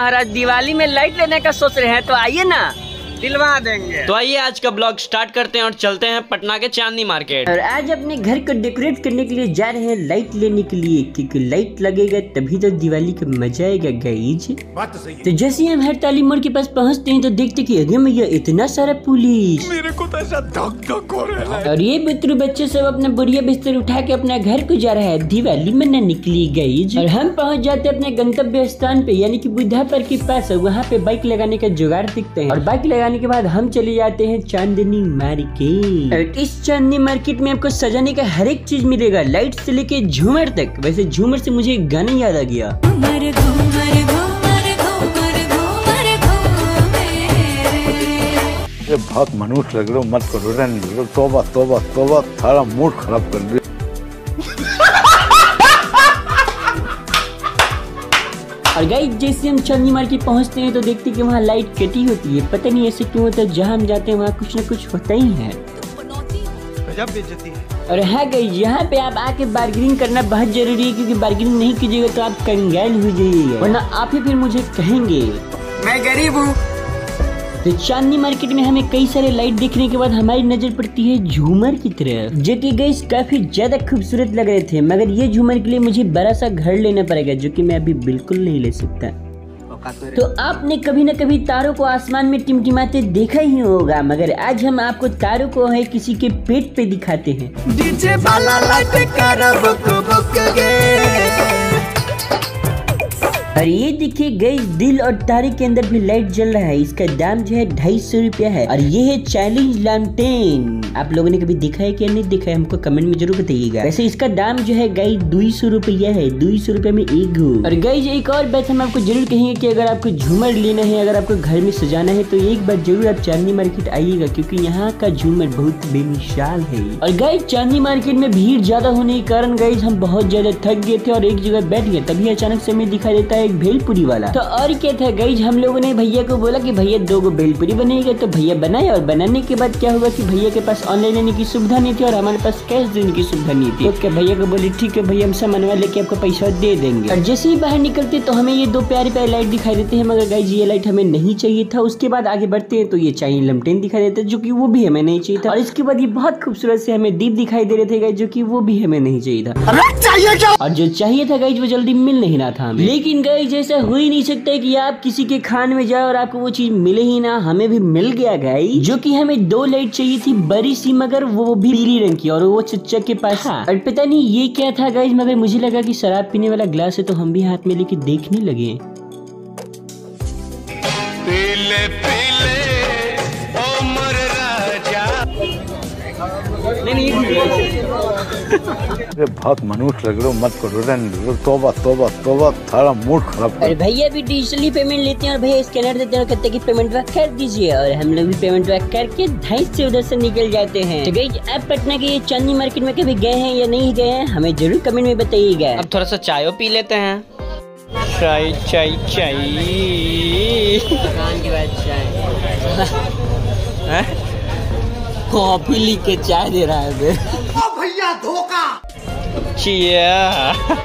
महाराज दिवाली में लाइट लेने का सोच रहे हैं तो आइए ना। दिलवा देंगे। तो आइए आज का ब्लॉग स्टार्ट करते हैं और चलते हैं पटना के चांदनी मार्केट। और आज अपने घर को डेकोरेट करने के लिए जा रहे हैं लाइट लेने के लिए क्योंकि लाइट लगेगा तभी तो दिवाली का मज़ा आएगा गाइज़ तो तो जैसे ही हम हर ताली मोड़ के पास पहुँचते हैं तो देखते की अरे मैया इतना सारा पुलिस मेरे को तो ऐसा धक धक हो रहा है। और ये बुतरू बच्चे सब अपना बुढ़िया बिस्तर उठा के अपना घर को जा रहा है दिवाली मनाने निकली गई और हम पहुँच जाते हैं अपने गंतव्य स्थान पे यानी कि बुद्धा पर के पास वहाँ पे बाइक लगाने का जुगाड़ दिखते हैं। और बाइक लगाने के बाद हम चले जाते हैं चांदनी मार्केट। इस चांदनी मार्केट में आपको सजाने का हर एक चीज़ मिलेगा लाइट से लेके झूमर तक। वैसे झूमर से मुझे एक गाना याद आ गया। घूमर घूमर बहुत मनुष्य लग रहे हो मत करो रहने तोबा तोबा तोबा सारा मूड खराब कर दिया। और गाइस जैसे हम चांदी मार्केट पहुँचते हैं तो देखते हैं कि वहाँ लाइट कटी होती है। पता नहीं ऐसे क्यों होता है जहाँ हम जाते हैं वहाँ कुछ ना कुछ होता ही है। और है। और हाँ गई यहाँ पे आप आके बार्गेनिंग करना बहुत ज़रूरी है क्योंकि बार्गेनिंग नहीं कीजिएगा तो आप कंगाल हो जाइएगा। वरना आप ही फिर मुझे कहेंगे। मैं गरीब हूँ। तो चांदनी मार्केट में हमें कई सारे लाइट देखने के बाद हमारी नज़र पड़ती है झूमर की तरफ़। जो कि गई काफ़ी ज़्यादा खूबसूरत लग रहे थे मगर ये झूमर के लिए मुझे बड़ा सा घर लेना पड़ेगा जो की मैं अभी बिल्कुल नहीं ले सकता। तो आपने कभी न कभी तारों को आसमान में टिमटिमाते देखा ही होगा मगर आज हम आपको तारों को है किसी के पेट पे दिखाते हैं। और ये देखिए, गई दिल और तारे के अंदर भी लाइट जल रहा है। इसका दाम जो है ढाई सौ रूपया है। और ये है चैलेंज लैम्टेन आप लोगों ने कभी देखा है क्या नहीं देखा है? हमको कमेंट में ज़रूर बताइएगा। वैसे इसका दाम जो है गई दो सौ रूपया है। दो सौ रुपये में एक हो। और गई एक और बात हम आपको ज़रूर कहेंगे की अगर आपको झूमर लेना है, अगर आपको घर में सजाना है तो एक बार ज़रूर आप चांदनी मार्केट आइएगा, क्योंकि यहाँ का झूमर बहुत बेमिसाल है। और गई चांदनी मार्केट में भीड़ ज़्यादा होने के कारण गई हम बहुत ज़्यादा थक गए थे और एक जगह बैठ गए, तभी अचानक से हमें दिखाई देता है एक भेलपुरी वाला। तो और क्या था गई हम लोगों ने भैया को बोला कि भैया दो गो भेलपुरी बनेगा तो भैया बनाए और बनाने के बाद क्या हुआ कि भैया के पास ऑनलाइन लेने की सुविधा नहीं थी और हमारे पास कैश देने की सुविधा नहीं थी। तो भैया को बोले ठीक है भैया हम सामानवा लेके आपको पैसा दे देंगे। और जैसे ही बाहर निकलते तो हमें ये दो प्यारे प्यारे लाइट दिखाई देते हैं मगर गाइज़ ये लाइट हमें नहीं चाहिए था। उसके बाद आगे बढ़ते हैं तो ये चाहिए लमटेन दिखाई देता है जो कि वो भी हमें नहीं चाहिए था। और इसके बाद ये बहुत खूबसूरत से हमें दीप दिखाई दे रहे थे गाइज़ जो की वो भी हमें नहीं चाहिए था। चाहिए क्या? और जो चाहिए था गाइज़ वो जल्दी मिल नहीं रहा था हमें। लेकिन गाइज़ ऐसा हो ही नहीं सकता है कि आप किसी के खान में जाओ और आपको वो चीज़ मिले ही ना? हमें भी मिल गया गाइज़ जो कि हमें दो लाइट चाहिए थी बड़ी सी मगर वो भी पीली रंग की और वो चच्चा के पास। था और पता नहीं ये क्या था गाइज़ मगर मुझे लगा कि शराब पीने वाला ग्लास है तो हम भी हाथ में लेके देखने लगे। पीले पीले उमर राजा। ये बहुत मनुष्य लग रहे हो मत करो रहने तोबा तोबा तोबा सारा मूड खराब और भैया भी डिजिटली पेमेंट लेते हैं और भैया स्कैनर देते हैं और कहते हैं कि पेमेंट वैक कर दीजिए और हम लोग भी पेमेंट वैक करके ढाई से उधर से निकल जाते हैं। तो गई आप पटना के ये चांदनी मार्केट में कभी गए हैं या नहीं गए हैं हमें ज़रूर कमेंट में बताइएगा। अब थोड़ा सा चाय पी लेते हैं। चाय चाय चाय। दुकान के बाद चाय। हैं? कॉफ़ी लिख के चाय दे रहा है भैया धोखा। चिया